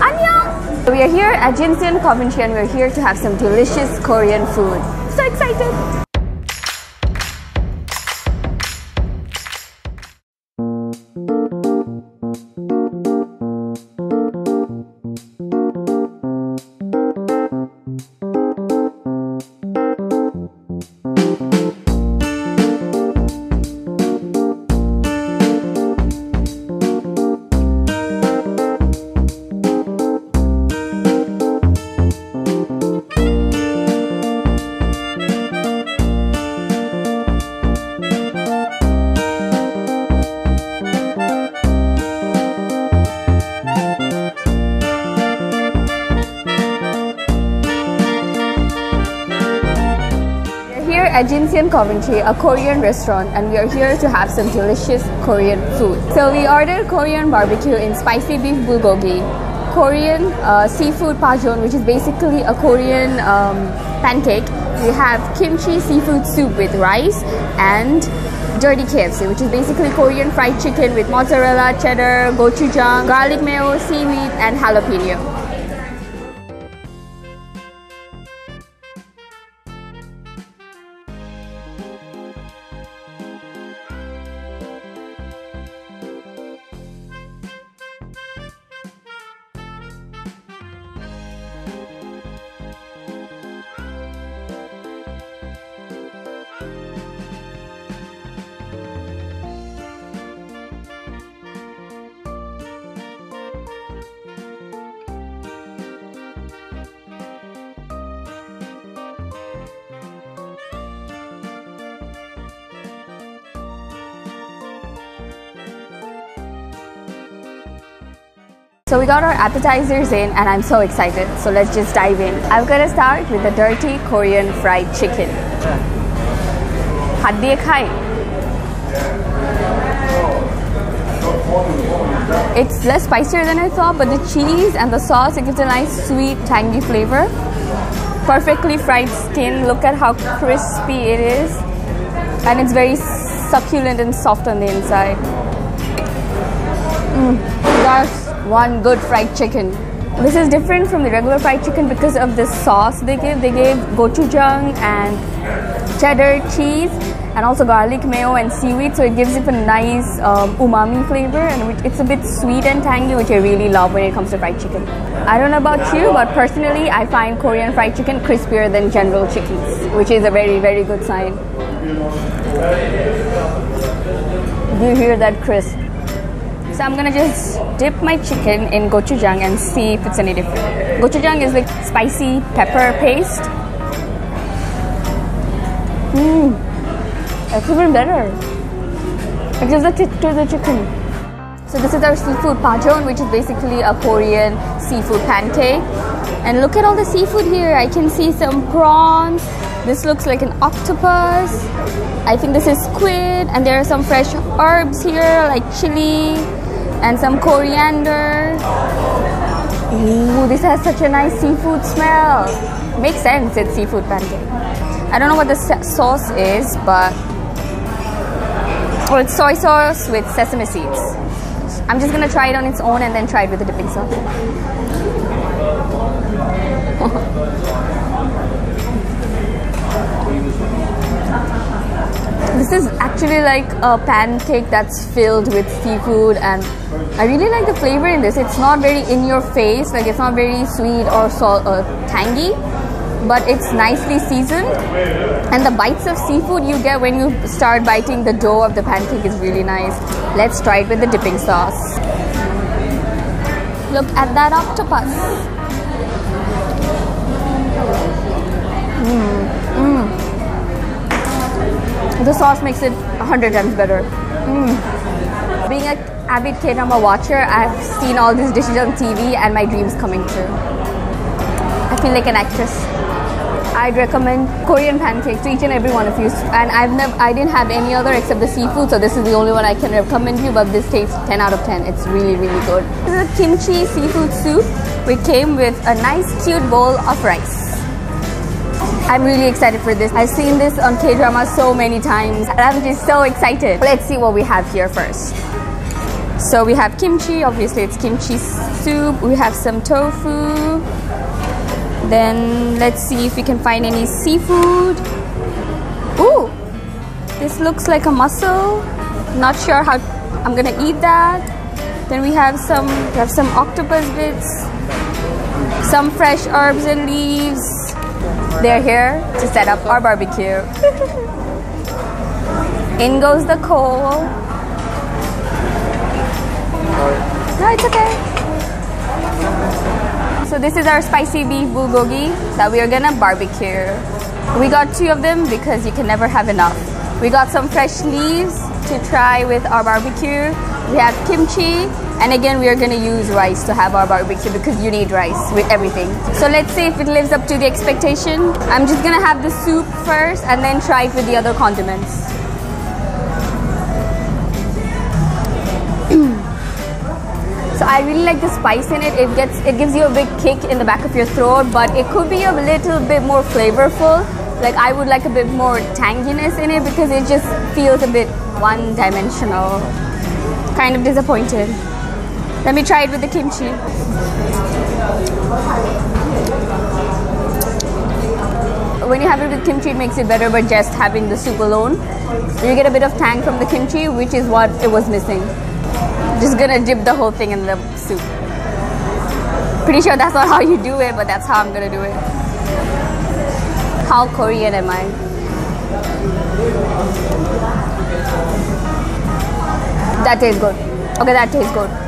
Annyeong! We are here at Jinseon Coventry and we're here to have some delicious Korean food. So excited! At Coventry, a Korean restaurant, and we are here to have some delicious Korean food. So we ordered Korean barbecue in spicy beef bulgogi, Korean uh, seafood pajeon, which is basically a Korean um, pancake. We have kimchi seafood soup with rice and dirty KFC, which is basically Korean fried chicken with mozzarella, cheddar, gochujang, garlic mayo, seaweed, and jalapeno. So we got our appetizers in and I'm so excited. So let's just dive in. I'm gonna start with the dirty Korean fried chicken. It's less spicier than I thought, but the cheese and the sauce, it gives a nice sweet, tangy flavor. Perfectly fried skin. Look at how crispy it is. And it's very succulent and soft on the inside. Mm, one good fried chicken. This is different from the regular fried chicken because of the sauce they give. They gave gochujang and cheddar cheese and also garlic mayo and seaweed so it gives it a nice um, umami flavor and it's a bit sweet and tangy which I really love when it comes to fried chicken. I don't know about you but personally I find Korean fried chicken crispier than general chickens which is a very very good sign. Do you hear that crisp? So I'm gonna just dip my chicken in gochujang and see if it's any different. Gochujang is like spicy pepper paste. Mmm, it's even better. It gives a to the chicken. So this is our seafood pajeon, which is basically a Korean seafood pancake. And look at all the seafood here. I can see some prawns. This looks like an octopus. I think this is squid. And there are some fresh herbs here like chili, and some coriander. Ooh, this has such a nice seafood smell. Makes sense, it's seafood pancake. I don't know what the sauce is, but oh, it's soy sauce with sesame seeds. I'm just gonna try it on its own and then try it with the dipping sauce. this is actually like a pancake that's filled with seafood and I really like the flavor in this. It's not very in your face, like it's not very sweet or salt or tangy, but it's nicely seasoned. And the bites of seafood you get when you start biting the dough of the pancake is really nice. Let's try it with the dipping sauce. Look at that octopus. Mmm. The sauce makes it a hundred times better. Mmm. Being an avid K-drama watcher, I've seen all these dishes on TV and my dreams coming true. I feel like an actress. I'd recommend Korean pancakes to each and every one of you. And I've never, I didn't have any other except the seafood, so this is the only one I can recommend you. But this tastes 10 out of 10. It's really, really good. This is a kimchi seafood soup. We came with a nice, cute bowl of rice. I'm really excited for this. I've seen this on K-drama so many times, and I'm just so excited. Let's see what we have here first. So we have kimchi, obviously it's kimchi soup. We have some tofu. Then let's see if we can find any seafood. Ooh, this looks like a mussel. Not sure how I'm gonna eat that. Then we have some we have some octopus bits, some fresh herbs and leaves. They're here to set up our barbecue. In goes the coal. No, it's okay. So this is our spicy beef bulgogi that we are gonna barbecue. We got two of them because you can never have enough. We got some fresh leaves to try with our barbecue. We have kimchi and again we are gonna use rice to have our barbecue because you need rice with everything. So let's see if it lives up to the expectation. I'm just gonna have the soup first and then try it with the other condiments. So I really like the spice in it. It gets it gives you a big kick in the back of your throat, but it could be a little bit more flavorful. Like I would like a bit more tanginess in it because it just feels a bit one-dimensional. Kind of disappointed. Let me try it with the kimchi. When you have it with kimchi, it makes it better, but just having the soup alone, you get a bit of tang from the kimchi, which is what it was missing. Just gonna dip the whole thing in the soup. Pretty sure that's not how you do it, but that's how I'm gonna do it. How Korean am I? That tastes good. Okay, that tastes good.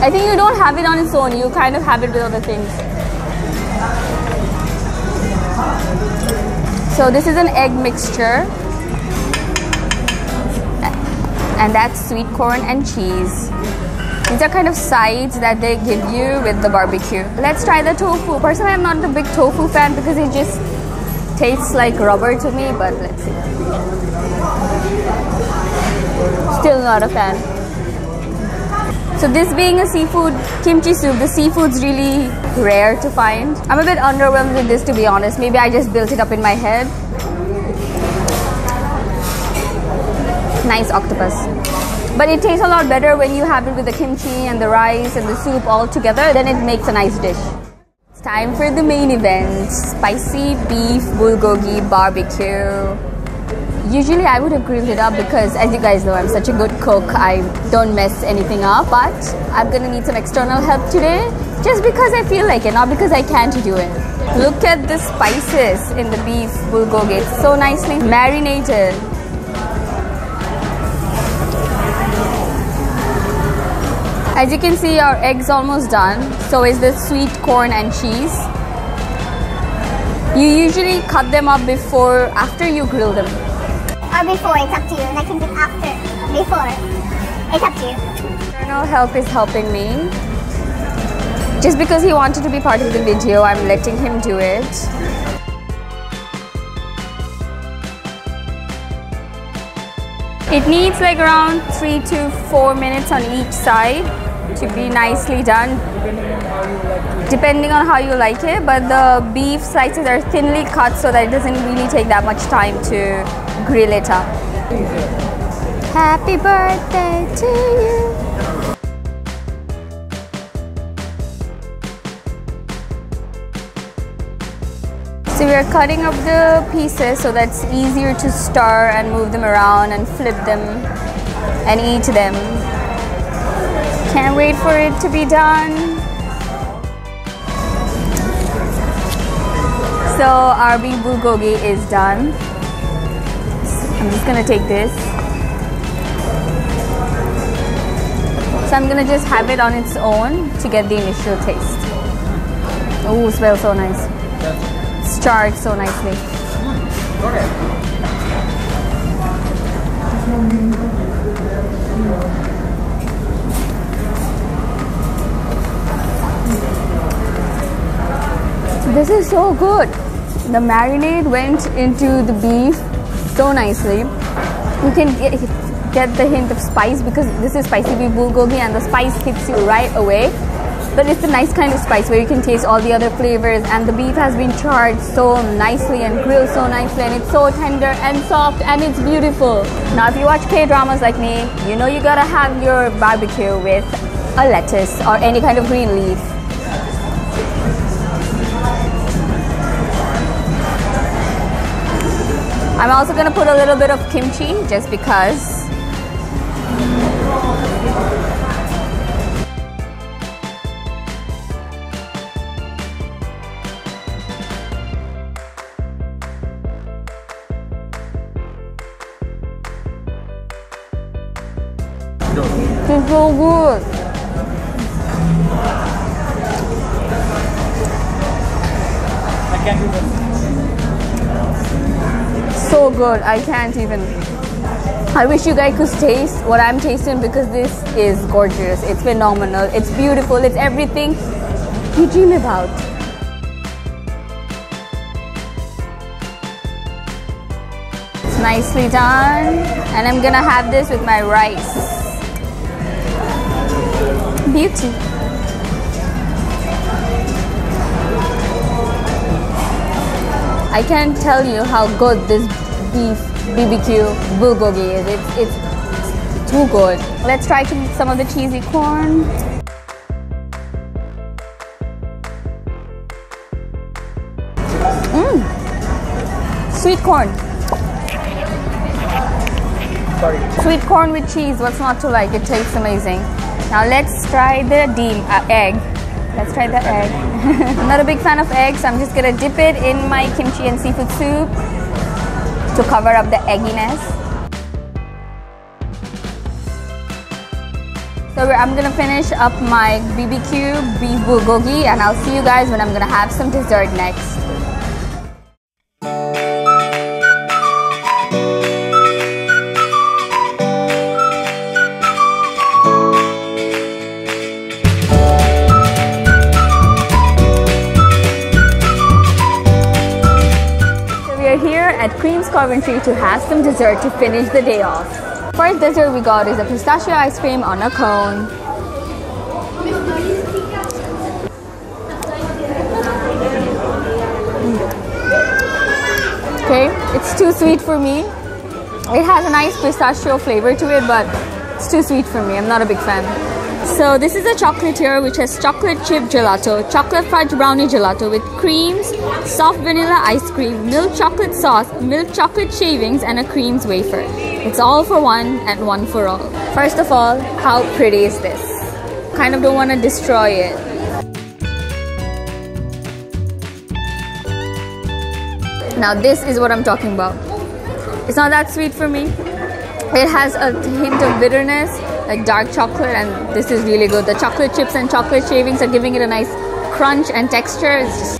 I think you don't have it on its own, you kind of have it with other things. So this is an egg mixture and that's sweet corn and cheese. These are kind of sides that they give you with the barbecue. Let's try the tofu. Personally, I'm not a big tofu fan because it just tastes like rubber to me, but let's see. Still not a fan. So this being a seafood kimchi soup, the seafood's really rare to find. I'm a bit underwhelmed with this to be honest. Maybe I just built it up in my head. nice octopus. But it tastes a lot better when you have it with the kimchi and the rice and the soup all together, then it makes a nice dish. It's time for the main event, spicy beef bulgogi barbecue. Usually I would have grilled it up because as you guys know I'm such a good cook, I don't mess anything up, but I'm gonna need some external help today just because I feel like it, not because I can't do it. Look at the spices in the beef bulgogi, it's so nicely marinated. As you can see, our egg's almost done. So is the sweet corn and cheese. You usually cut them up before, after you grill them. Or before, it's up to you. And I can do after, before. It's up to you. External help is helping me. Just because he wanted to be part of the video, I'm letting him do it. It needs like around three to four minutes on each side to be nicely done depending on how you like it. But the beef slices are thinly cut so that it doesn't really take that much time to grill it up. Happy birthday to you. So we are cutting up the pieces so that's easier to stir and move them around and flip them and eat them. Can't wait for it to be done. So our beef bulgogi is done. I'm just gonna take this. So I'm gonna just have it on its own to get the initial taste. Oh, smells so nice. It's charred so nicely. This is so good. The marinade went into the beef so nicely. You can get, get the hint of spice because this is spicy beef bulgogi and the spice hits you right away. but it's a nice kind of spice where you can taste all the other flavors and the beef has been charred so nicely and grilled so nicely and it's so tender and soft and it's beautiful. Now if you watch K-dramas like me, you know you gotta have your barbecue with a lettuce or any kind of green leaf. I'm also gonna put a little bit of kimchi just because It's so good. I can't do this. So good. I can't even. I wish you guys could taste what I'm tasting because this is gorgeous. It's phenomenal. It's beautiful. It's everything you dream about. It's nicely done. And I'm gonna have this with my rice. Beauty. I can't tell you how good this beef BBQ bulgogi is. It's, it's too good. Let's try some of the cheesy corn. Mmm. Sweet corn. Sorry. Sweet corn with cheese, what's not to like? It tastes amazing. Now let's try the deem, uh, egg. Let's try the egg. I'm not a big fan of eggs, so I'm just gonna dip it in my kimchi and seafood soup to cover up the egginess. So I'm gonna finish up my BBQ beef bulgogi and I'll see you guys when I'm gonna have some dessert next. Coventry to have some dessert to finish the day off. First dessert we got is a pistachio ice cream on a cone. Okay, it's too sweet for me. It has a nice pistachio flavor to it, but it's too sweet for me. I'm not a big fan. So this is a chocolatier which has chocolate chip gelato, chocolate fudge brownie gelato with creams, soft vanilla ice cream, milk chocolate sauce, milk chocolate shavings, and a creams wafer. It's all for one and one for all. First of all, how pretty is this? Kind of don't want to destroy it. Now this is what I'm talking about. It's not that sweet for me. It has a hint of bitterness, like dark chocolate, and this is really good. The chocolate chips and chocolate shavings are giving it a nice crunch and texture. It's just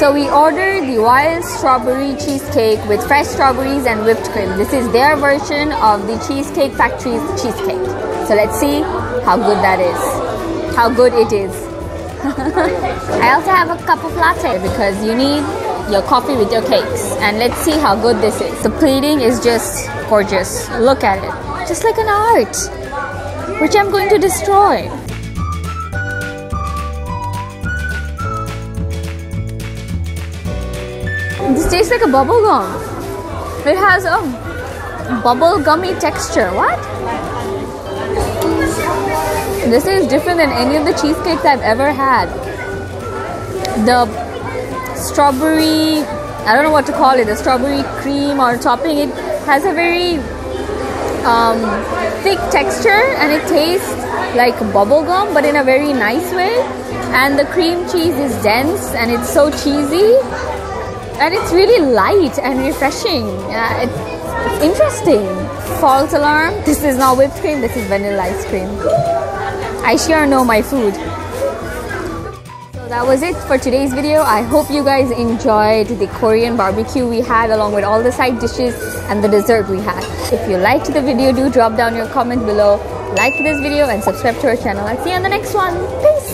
So we ordered the wild strawberry cheesecake with fresh strawberries and whipped cream. This is their version of the Cheesecake Factory's cheesecake. So let's see how good that is. How good it is. I also have a cup of latte because you need your coffee with your cakes. And let's see how good this is. The plating is just gorgeous. Look at it. Just like an art, which I'm going to destroy. This tastes like a bubble gum. It has a bubble gummy texture. What? This is different than any of the cheesecakes I've ever had. The strawberry, I don't know what to call it, the strawberry cream or topping, it has a very um, thick texture and it tastes like bubble gum but in a very nice way. And the cream cheese is dense and it's so cheesy and it's really light and refreshing. Uh, it's, it's interesting. False alarm. This is not whipped cream. This is vanilla ice cream. I sure know my food. That was it for today's video. I hope you guys enjoyed the Korean barbecue we had along with all the side dishes and the dessert we had. If you liked the video, do drop down your comment below. Like this video and subscribe to our channel. I'll see you on the next one. Peace.